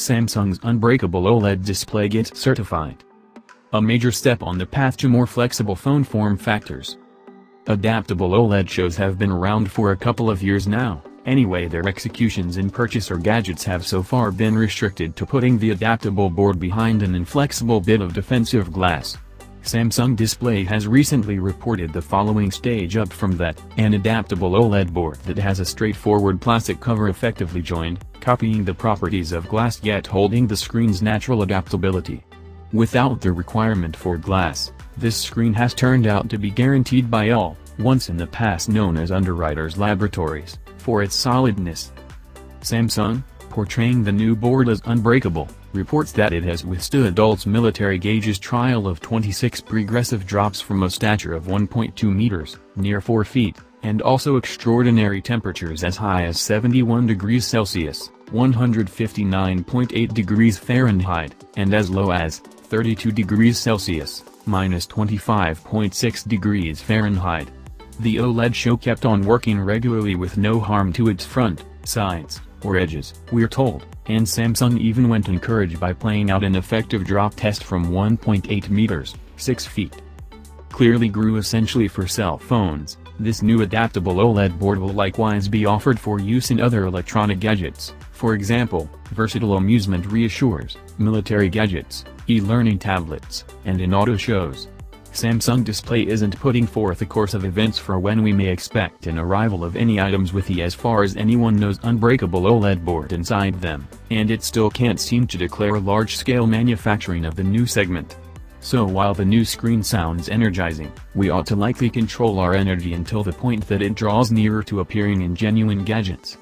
Samsung's unbreakable OLED display gets certified. A major step on the path to more flexible phone form factors. Adaptable OLED shows have been around for a couple of years now, anyway their executions in purchase or gadgets have so far been restricted to putting the adaptable board behind an inflexible bit of defensive glass. Samsung Display has recently reported the following stage up from that, an adaptable OLED board that has a straightforward plastic cover effectively joined, copying the properties of glass yet holding the screen's natural adaptability. Without the requirement for glass, this screen has turned out to be guaranteed by UL, once in the past known as Underwriters Laboratories, for its solidness. Samsung, portraying the new board as unbreakable, reports that it has withstood adults military gauges trial of 26 progressive drops from a stature of 1.2 meters, near 4 feet, and also extraordinary temperatures as high as 71 degrees Celsius, 159.8 degrees Fahrenheit, and as low as 32 degrees Celsius, minus 25.6 degrees Fahrenheit. The OLED show kept on working regularly with no harm to its front, sides, or edges, we're told, and Samsung even went encouraged by playing out an effective drop test from 1.8 meters, 6 feet. Clearly grew essentially for cell phones, this new adaptable OLED board will likewise be offered for use in other electronic gadgets, for example, versatile amusement reassures, military gadgets, e-learning tablets, and in auto shows. Samsung Display isn't putting forth a course of events for when we may expect an arrival of any items with the as far as anyone knows unbreakable OLED board inside them, and it still can't seem to declare large-scale manufacturing of the new segment. So while the new screen sounds energizing, we ought to likely control our energy until the point that it draws nearer to appearing in genuine gadgets.